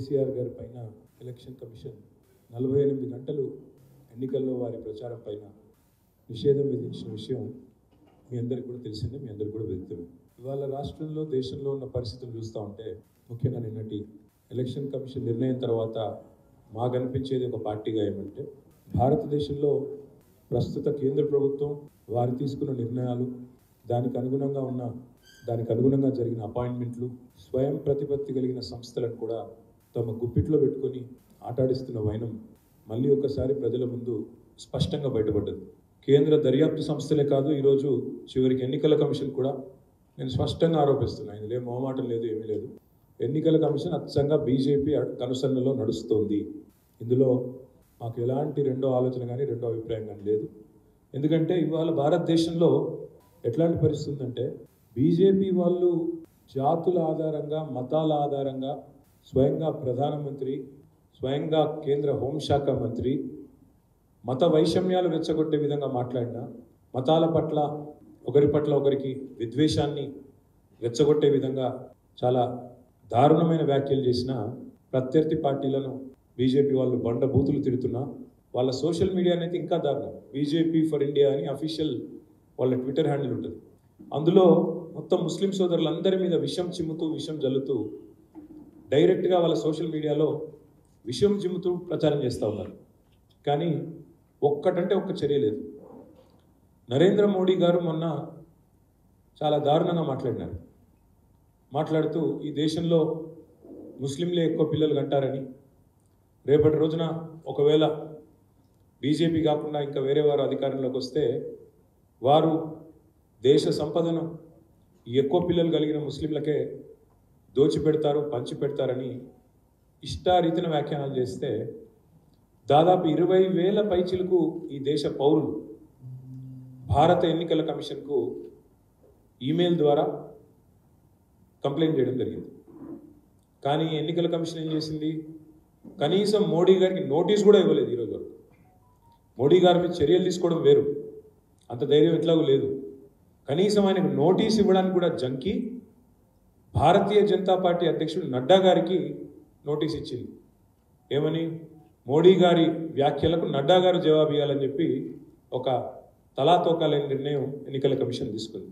కేసీఆర్ గారి పైన election commission నలభై ఎనిమిది గంటలు ఎన్నికల్లో వారి ప్రచారం పైన నిషేధం విధించిన విషయం మీ అందరికీ కూడా తెలిసిందే మీ అందరికీ కూడా వెళ్తుంది ఇవాళ రాష్ట్రంలో దేశంలో ఉన్న పరిస్థితులు చూస్తూ ఉంటే ముఖ్యంగా నిన్నటి ఎలక్షన్ కమిషన్ నిర్ణయం తర్వాత మాకు అనిపించేది ఒక పార్టీగా ఏమంటే భారతదేశంలో ప్రస్తుత కేంద్ర ప్రభుత్వం వారు తీసుకున్న నిర్ణయాలు దానికి అనుగుణంగా ఉన్న దానికి అనుగుణంగా జరిగిన అపాయింట్మెంట్లు స్వయం ప్రతిపత్తి కలిగిన సంస్థలను కూడా తమ గుప్పిట్లో పెట్టుకొని ఆటాడిస్తున్న వైనం మళ్ళీ ఒకసారి ప్రజల ముందు స్పష్టంగా బయటపడ్డది. కేంద్ర దర్యాప్తు సంస్థలే కాదు ఈరోజు చివరికి ఎన్నికల కమిషన్ కూడా నేను స్పష్టంగా ఆరోపిస్తున్నాను ఇందులో ఏం మొహమాటం లేదు ఏమీ లేదు. ఎన్నికల కమిషన్ అచ్చంగా బీజేపీ కనుసన్నలో నడుస్తోంది. ఇందులో మాకు ఎలాంటి రెండో ఆలోచన కానీ రెండో అభిప్రాయం కానీ లేదు. ఎందుకంటే ఇవాళ భారతదేశంలో ఎట్లాంటి పరిస్థితి ఉందంటే బీజేపీ వాళ్ళు జాతుల ఆధారంగా మతాల ఆధారంగా స్వయంగా ప్రధానమంత్రి స్వయంగా కేంద్ర హోంశాఖ మంత్రి మత వైషమ్యాలు రెచ్చగొట్టే విధంగా మాట్లాడిన మతాల పట్ల ఒకరి పట్ల ఒకరికి విద్వేషాన్ని రెచ్చగొట్టే విధంగా చాలా దారుణమైన వ్యాఖ్యలు చేసిన ప్రత్యర్థి పార్టీలను బీజేపీ వాళ్ళు బండ బూతులు తిడుతున్నా వాళ్ళ సోషల్ మీడియా అనేది ఇంకా దారుణం. బీజేపీ ఫర్ ఇండియా అని అఫీషియల్ వాళ్ళ ట్విట్టర్ హ్యాండిల్ ఉంటుంది. అందులో మొత్తం ముస్లిం సోదరులందరి మీద విషం చిమ్ముతూ విషం జల్లుతూ డైరెక్ట్గా వాళ్ళ సోషల్ మీడియాలో విషయం చిమ్ముతూ ప్రచారం చేస్తూ ఉన్నారు. కానీ ఒక్కటంటే ఒక్క చర్య లేదు. నరేంద్ర మోడీ గారు మొన్న చాలా దారుణంగా మాట్లాడినారు. మాట్లాడుతూ ఈ దేశంలో ముస్లింలే ఎక్కువ పిల్లలు కంటారని. రేపటి రోజున ఒకవేళ బీజేపీ కాకుండా ఇంకా వేరే వారు అధికారంలోకి వస్తే వారు దేశ సంపదను ఎక్కువ పిల్లలు కలిగిన ముస్లింలకే దోచిపెడతారు పంచి పెడతారని ఇష్టారీతిన వ్యాఖ్యానాలు చేస్తే దాదాపు ఇరవై వేల పైచిలకు ఈ దేశ పౌరులు భారత ఎన్నికల కమిషన్కు ఈమెయిల్ ద్వారా కంప్లైంట్ చేయడం జరిగింది. కానీ ఎన్నికల కమిషన్ ఏం చేసింది? కనీసం మోడీ గారికి నోటీస్ కూడా ఇవ్వలేదు ఈరోజు వరకు. మోడీ గారి మీద చర్యలు తీసుకోవడం వేరు. అంత ధైర్యం ఎట్లాగూ లేదు. కనీసం ఆయనకు నోటీస్ ఇవ్వడానికి కూడా జంకి భారతీయ జనతా పార్టీ అధ్యక్షుడు నడ్డా గారికి నోటీస్ ఇచ్చింది. ఏమని? మోడీ గారి వ్యాఖ్యలకు నడ్డా గారు జవాబు ఇవ్వాలని చెప్పి ఒక తలాతోకాలేని నిర్ణయం ఎన్నికల కమిషన్ తీసుకుంది.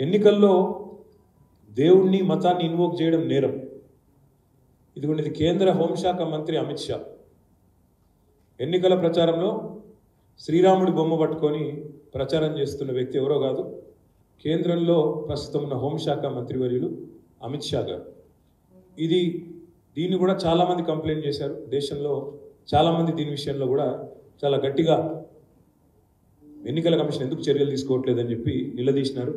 ఎన్నికల్లో దేవుణ్ణి మతాన్ని ఇన్వోక్ చేయడం నేరం. ఇదిగోండి కేంద్ర హోంశాఖ మంత్రి అమిత్ షా. ఎన్నికల ప్రచారంలో శ్రీరాముడి బొమ్మ పట్టుకొని ప్రచారం చేస్తున్న వ్యక్తి ఎవరో కాదు కేంద్రంలో ప్రస్తుతం ఉన్న హోంశాఖ మంత్రివర్యులు అమిత్ షా గారు. ఇది దీన్ని కూడా చాలామంది కంప్లైంట్ చేశారు. దేశంలో చాలామంది దీని విషయంలో కూడా చాలా గట్టిగా ఎన్నికల కమిషన్ ఎందుకు చర్యలు తీసుకోవట్లేదని చెప్పి నిలదీసినారు.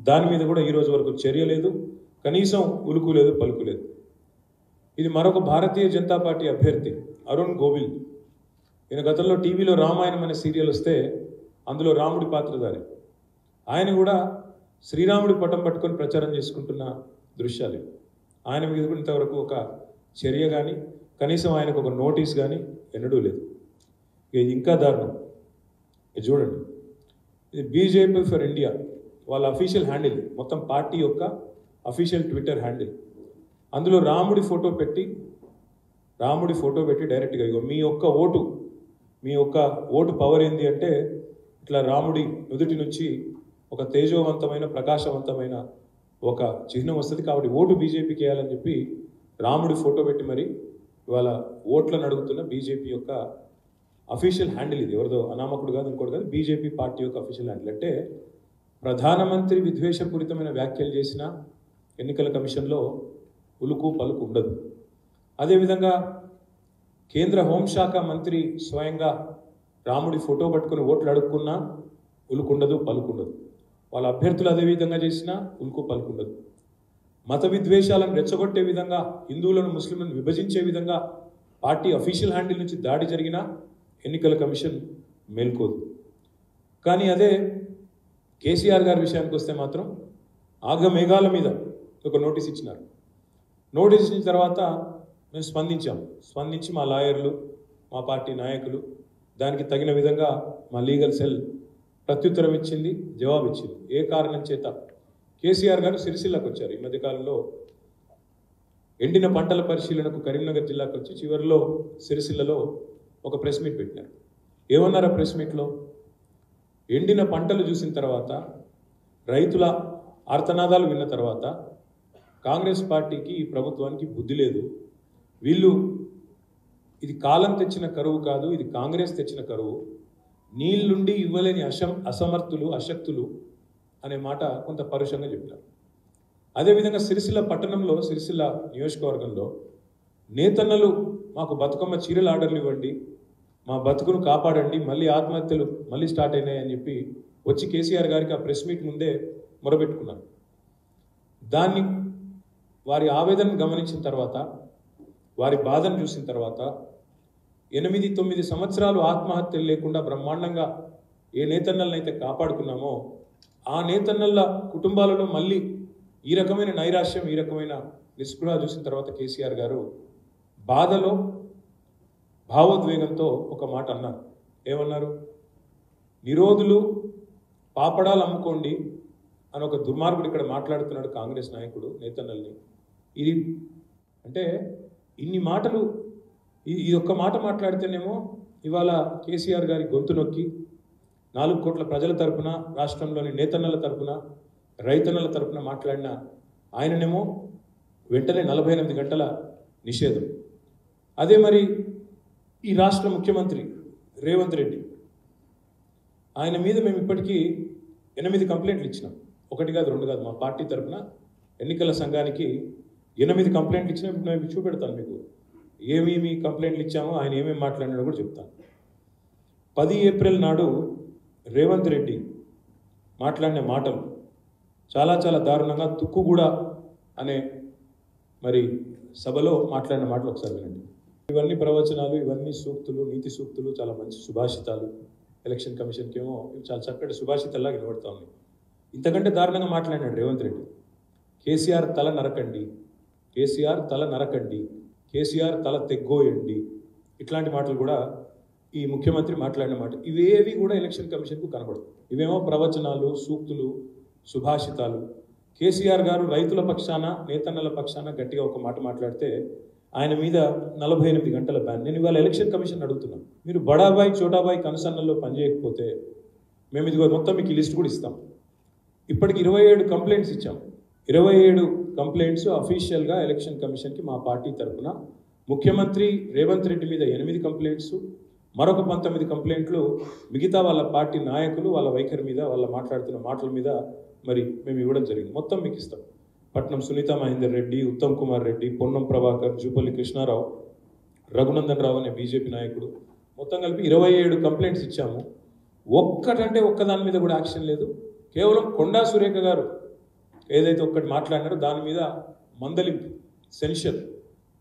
దాని మీద కూడా ఈ రోజు వరకు చర్య లేదు. కనీసం ఉలుకు లేదు పలుకు లేదు. ఇది మరొక భారతీయ జనతా పార్టీ అభ్యర్థి అరుణ్ గోవిల్. ఈయన గతంలో టీవీలో రామాయణం అనే సీరియల్ వస్తే అందులో రాముడి పాత్రధారి. ఆయన కూడా శ్రీరాముడి పటం పట్టుకొని ప్రచారం చేసుకుంటున్న దృశ్యాలు ఆయన మీద కూడా ఇంతవరకు ఒక చర్య కానీ కనీసం ఆయనకు ఒక నోటీస్ కానీ ఎన్నడూ లేదు. ఇది ఇంకా దారుణం. ఇది చూడండి. ఇది బీజేపీ ఫర్ ఇండియా. వాళ్ళ అఫీషియల్ హ్యాండిల్ మొత్తం పార్టీ యొక్క అఫీషియల్ ట్విట్టర్ హ్యాండిల్. అందులో రాముడి ఫోటో పెట్టి రాముడి ఫోటో పెట్టి డైరెక్ట్గా ఇగో మీ యొక్క ఓటు మీ యొక్క ఓటు పవర్ ఏంది అంటే ఇట్లా రాముడి నుదుటి నుంచి ఒక తేజోవంతమైన ప్రకాశవంతమైన ఒక చిహ్నం వస్తుంది కాబట్టి ఓటు బీజేపీకి వేయాలని చెప్పి రాముడి ఫోటో పెట్టి మరి ఇవాళ ఓట్లను అడుగుతున్న బీజేపీ యొక్క అఫీషియల్ హ్యాండిల్ ఇది. ఎవరిదో అనామకుడు కాదు ఇంకోటి కాదు బీజేపీ పార్టీ యొక్క అఫీషియల్ హ్యాండిల్. అంటే ప్రధానమంత్రి విద్వేషపూరితమైన వ్యాఖ్యలు చేసిన ఎన్నికల కమిషన్లో ఉలుకు పలుకు ఉండదు. అదేవిధంగా కేంద్ర హోంశాఖ మంత్రి స్వయంగా రాముడి ఫోటో పట్టుకుని ఓట్లు అడుక్కున్నా ఉలుకుండదు పలుకుండదు. వాళ్ళ అభ్యర్థులు అదే విధంగా చేసినా ఉలుకు పలుకుండదు. మత విద్వేషాలను రెచ్చగొట్టే విధంగా హిందువులను ముస్లింలను విభజించే విధంగా పార్టీ అఫీషియల్ హ్యాండిల్ నుంచి దాడి జరిగినా ఎన్నికల కమిషన్ మేల్కోదు. కానీ అదే కేసీఆర్ గారి విషయానికి వస్తే మాత్రం ఆగమేఘాల మీద ఒక నోటీస్ ఇచ్చినారు. నోటీస్ ఇచ్చిన తర్వాత మేము స్పందించాం. స్పందించి మా లాయర్లు మా పార్టీ నాయకులు దానికి తగిన విధంగా మా లీగల్ సెల్ ప్రత్యుత్తరం ఇచ్చింది జవాబు ఇచ్చింది. ఏ కారణం చేత? కేసీఆర్ గారు సిరిసిల్లకు వచ్చారు. ఈ మధ్యకాలంలో ఎండిన పంటల పరిశీలనకు కరీంనగర్ జిల్లాకు వచ్చి చివరిలో సిరిసిల్లలో ఒక ప్రెస్ మీట్ పెట్టారు ఏమన్నారు ప్రెస్ మీట్లో? ఎండిన పంటలు చూసిన తర్వాత రైతుల ఆర్తనాదాలు విన్న తర్వాత కాంగ్రెస్ పార్టీకి ఈ ప్రభుత్వానికి బుద్ధి లేదు. వీళ్ళు ఇది కాలం తెచ్చిన కరువు కాదు ఇది కాంగ్రెస్ తెచ్చిన కరువు. నీళ్ళుండి ఇవ్వలేని అసం అసమర్థులు అశక్తులు అనే మాట కొంత పరుషంగా చెప్పారు అదేవిధంగా సిరిసిల్ల పట్టణంలో సిరిసిల్ల నియోజకవర్గంలో నేతన్నలు మాకు బతుకమ్మ చీరల ఆర్డర్లు ఇవ్వండి మా బతుకును కాపాడండి మళ్ళీ ఆత్మహత్యలు మళ్ళీ స్టార్ట్ అయినాయి అని చెప్పి వచ్చి కేసీఆర్ గారికి ఆ ప్రెస్ మీట్ ముందే మొరబెట్టుకున్నారు దాన్ని వారి ఆవేదన గమనించిన తర్వాత వారి బాధను చూసిన తర్వాత ఎనిమిది తొమ్మిది సంవత్సరాలు ఆత్మహత్యలు లేకుండా బ్రహ్మాండంగా ఏ నేతన్నలనైతే కాపాడుకున్నామో ఆ నేతన్నల కుటుంబాలలో మళ్ళీ ఈ రకమైన నైరాశ్యం ఈ రకమైన నిస్పృహ చూసిన తర్వాత కేసీఆర్ గారు బాధలో భావోద్వేగంతో ఒక మాట అన్నారు. ఏమన్నారు? నిరోధులు పాపడాలు అమ్ముకోండి అని ఒక దుర్మార్గుడు ఇక్కడ మాట్లాడుతున్నాడు కాంగ్రెస్ నాయకుడు నేతన్నల్ని. ఇది అంటే ఇన్ని మాటలు ఈ- ఈ ఒక్క మాట మాట్లాడితేనేమో ఇవాళ కేసీఆర్ గారి గొంతు నొక్కి నాలుగు కోట్ల ప్రజల తరపున రాష్ట్రంలోని నేతన్నల తరపున రైతన్నల తరపున మాట్లాడిన ఆయననేమో వెంటనే నలభై ఎనిమిది గంటల నిషేధం. అదే మరి ఈ రాష్ట్ర ముఖ్యమంత్రి రేవంత్ రెడ్డి ఆయన మీద మేము ఇప్పటికీ ఎనిమిది కంప్లైంట్లు ఇచ్చినాం. ఒకటి కాదు రెండు కాదు మా పార్టీ తరపున ఎన్నికల సంఘానికి ఎనిమిది కంప్లైంట్లు ఇచ్చినా ఇప్పుడు చూపెడతాను మీకు. ఏమేమి కంప్లైంట్లు ఇచ్చామో ఆయన ఏమేమి మాట్లాడినాడో కూడా చెప్తాను. పది ఏప్రిల్ నాడు రేవంత్ రెడ్డి మాట్లాడిన మాటలు చాలా చాలా దారుణంగా తుక్కుగూడ అనే మరి సభలో మాట్లాడిన మాటలు ఒకసారి వినండి. ఇవన్నీ ప్రవచనాలు ఇవన్నీ సూక్తులు నీతి సూక్తులు చాలా మంచి సుభాషితాలు. ఎలక్షన్ కమిషన్కి ఏమో ఇవి చాలా చక్కటి సుభాషితల్లా వినబడతా ఉన్నాయి. ఇంతకంటే దారుణంగా మాట్లాడినాడు రేవంత్ రెడ్డి. కేసీఆర్ తల నరకండి. కేసీఆర్ తల నరకండి. కేసీఆర్ తల తెగ్గోయండి. ఇట్లాంటి మాటలు కూడా ఈ ముఖ్యమంత్రి మాట్లాడిన మాట. ఇవేవి కూడా ఎలక్షన్ కమిషన్కు కనబడదు ఇవేమో ప్రవచనాలు సూక్తులు సుభాషితాలు. కేసీఆర్ గారు రైతుల పక్షాన నేతన్నల పక్షాన గట్టిగా ఒక మాట మాట్లాడితే ఆయన మీద నలభై ఎనిమిది గంటల బ్యాన్. నేను ఇవాళ ఎలక్షన్ కమిషన్ అడుగుతున్నాను. మీరు బడాబాయి చోటాబాయి కనుసన్నల్లో పనిచేయకపోతే మేము ఇదిగో మొత్తం మీకు లిస్ట్ కూడా ఇస్తాం. ఇప్పటికి ఇరవై ఏడు కంప్లైంట్స్ ఇచ్చాం. ఇరవై ఏడు కంప్లైంట్స్ అఫీషియల్గా ఎలక్షన్ కమిషన్కి మా పార్టీ తరఫున ముఖ్యమంత్రి రేవంత్ రెడ్డి మీద ఎనిమిది కంప్లైంట్స్ మరొక పంతొమ్మిది కంప్లైంట్లు మిగతా వాళ్ళ పార్టీ నాయకులు వాళ్ళ వైఖరి మీద వాళ్ళ మాట్లాడుతున్న మాటల మీద మరి మేము ఇవ్వడం జరిగింది. మొత్తం మీకు ఇస్తాం. పట్నం సునీత మహేందర్ రెడ్డి ఉత్తమ్ కుమార్ రెడ్డి పొన్నం ప్రభాకర్ జూపల్లి కృష్ణారావు రఘునందన్ రావు అనే బీజేపీ నాయకుడు. మొత్తం కలిపి ఇరవై ఏడు కంప్లైంట్స్ ఇచ్చాము. ఒక్కటంటే ఒక్కదాని మీద కూడా యాక్షన్ లేదు. కేవలం కొండా సురేఖ గారు ఏదైతే ఒక్కటి మాట్లాడినారో దాని మీద మందలింపు సెన్షన్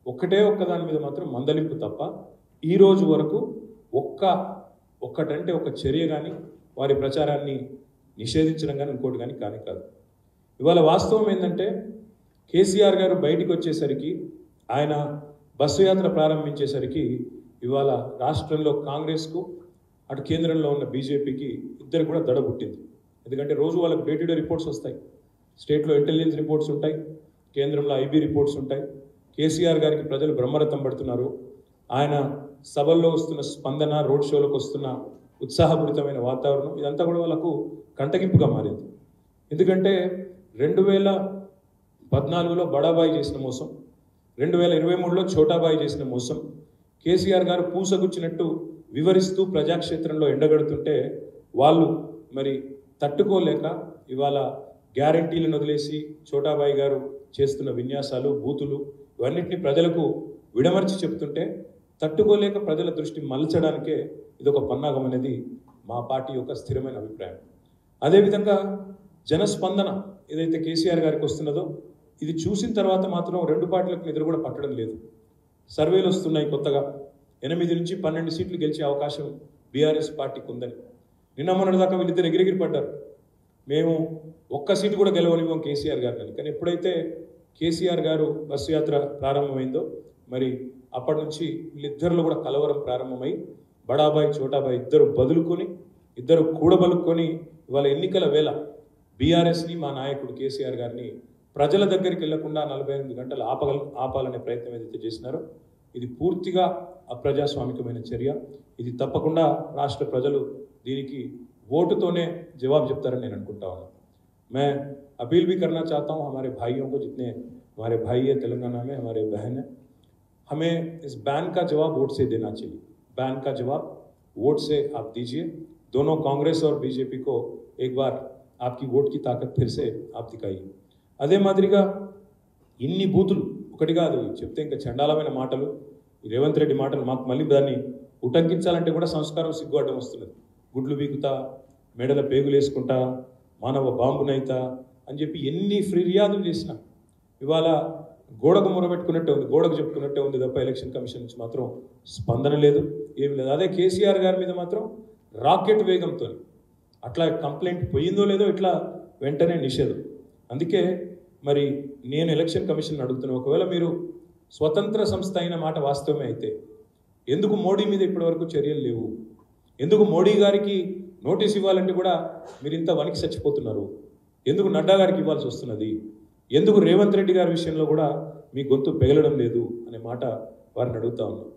ఒక్కటే ఒక్క దాని మీద మాత్రం మందలింపు తప్ప ఈ రోజు వరకు ఒక్క ఒక్కటంటే ఒక చర్య కానీ వారి ప్రచారాన్ని నిషేధించడం కానీ ఇంకోటి కానీ కానీ కాదు. ఇవాళ వాస్తవం ఏంటంటే కేసీఆర్ గారు బయటికి వచ్చేసరికి ఆయన బస్సు యాత్ర ప్రారంభించేసరికి ఇవాళ రాష్ట్రంలో కాంగ్రెస్కు అటు కేంద్రంలో ఉన్న బీజేపీకి ఇద్దరు కూడా దడ పుట్టింది. ఎందుకంటే రోజు వాళ్ళకి డే టు డే రిపోర్ట్స్ వస్తాయి. స్టేట్లో ఇంటెలిజెన్స్ రిపోర్ట్స్ ఉంటాయి కేంద్రంలో ఐబీ రిపోర్ట్స్ ఉంటాయి. కేసీఆర్ గారికి ప్రజలు బ్రహ్మరథం పడుతున్నారు. ఆయన సభల్లో వస్తున్న స్పందన రోడ్ షోలకు వస్తున్న ఉత్సాహపూరితమైన వాతావరణం ఇదంతా కూడా వాళ్ళకు కంటగింపుగా మారింది. ఎందుకంటే రెండు వేల పద్నాలుగులో బడాబాయి చేసిన మోసం రెండు వేల ఇరవై మూడులో చోటాబాయి చేసిన మోసం కేసీఆర్ గారు పూసగుచ్చినట్టు వివరిస్తూ ప్రజాక్షేత్రంలో ఎండగడుతుంటే వాళ్ళు మరి తట్టుకోలేక ఇవాళ గ్యారంటీలను వదిలేసి చోటాబాయి గారు చేస్తున్న విన్యాసాలు బూతులు ఇవన్నింటినీ ప్రజలకు విడమర్చి చెప్తుంటే తట్టుకోలేక ప్రజల దృష్టి మలచడానికే ఇది ఒక పన్నాగం అనేది మా పార్టీ యొక్క స్థిరమైన అభిప్రాయం. అదేవిధంగా జనస్పందన ఏదైతే కేసీఆర్ గారికి వస్తున్నదో ఇది చూసిన తర్వాత మాత్రం రెండు పార్టీలకు నిద్ర కూడా పట్టడం లేదు. సర్వేలు వస్తున్నాయి కొత్తగా. ఎనిమిది నుంచి పన్నెండు సీట్లు గెలిచే అవకాశం బీఆర్ఎస్ పార్టీకి ఉందని. నిన్న మొన్నటి దాకా వీళ్ళిద్దరు ఎగిరెగిరి పడ్డారు. మేము ఒక్క సీటు కూడా గెలవనివ్వం కేసీఆర్ గారు కానీ కానీ ఎప్పుడైతే కేసీఆర్ గారు బస్సు యాత్ర ప్రారంభమైందో మరి అప్పటి నుంచి వీళ్ళిద్దరిలో కూడా కలవరం ప్రారంభమై బడాబాయి చోటాబాయి ఇద్దరు బదులుకొని ఇద్దరు కూడబలుకొని ఇవాళ ఎన్నికల వేళ బీఆర్ఎస్ని మా నాయకుడు కేసీఆర్ గారిని ప్రజల దగ్గరికి వెళ్ళకుండా నలభై ఎనిమిది గంటలు ఆపగల ఆపాలనే ప్రయత్నం ఏదైతే చేసినారో ఇది పూర్తిగా అప్రజాస్వామికమైన చర్య. ఇది తప్పకుండా రాష్ట్ర ప్రజలు దీనికి ఓటుతోనే జవాబు చెప్తారని నేను అనుకుంటా ఉన్నాను मैं अपील भी करना चाहता हूँ हमारे भाइयों को जितने हमारे भाई है तेलंगाना में हमारे बहन है हमें इस बैन का जवाब वोट से देना चाहिए बैन का जवाब वोट से आप दीजिए दोनों कांग्रेस और बीजेपी को एक बार आपकी वोट की ताकत फिर से आप दिखाइए అదే మాదిరిగా ఇన్ని బూతులు ఒకటి కాదు చెప్తే ఇంకా చండాలమైన మాటలు ఈ రేవంత్ రెడ్డి మాటలు మాకు మళ్ళీ దాన్ని ఉటంకించాలంటే కూడా సంస్కారం సిగ్గు అడ్డం వస్తున్నది గుడ్లు బీకుతా మెడల పేగులు వేసుకుంటా మానవ బాంబునైతా అని చెప్పి ఎన్ని ఫిర్యాదులు చేసినా. ఇవాళ గోడకు మొరబెట్టుకున్నట్టే ఉంది గోడకు చెప్పుకున్నట్టే ఉంది తప్ప ఎలక్షన్ కమిషన్ నుంచి మాత్రం స్పందన లేదు ఏమి లేదు. అదే కేసీఆర్ గారి మీద మాత్రం రాకెట్ వేగంతో. అట్లా కంప్లైంట్ పోయిందో లేదో ఇట్లా వెంటనే నిషేధం. అందుకే మరి నేను ఎలక్షన్ కమిషన్ అడుగుతున్నాను ఒకవేళ మీరు స్వతంత్ర సంస్థ అయిన మాట వాస్తవమే అయితే ఎందుకు మోడీ మీద ఇప్పటివరకు చర్యలు లేవు? ఎందుకు మోడీ గారికి నోటీస్ ఇవ్వాలంటే కూడా మీరు ఇంత వనికి చచ్చిపోతున్నారు? ఎందుకు నడ్డా గారికి ఇవ్వాల్సి వస్తున్నది? ఎందుకు రేవంత్ రెడ్డి గారి విషయంలో కూడా మీ గొంతు పెగలడం లేదు? అనే మాట వారిని అడుగుతా ఉన్నాం.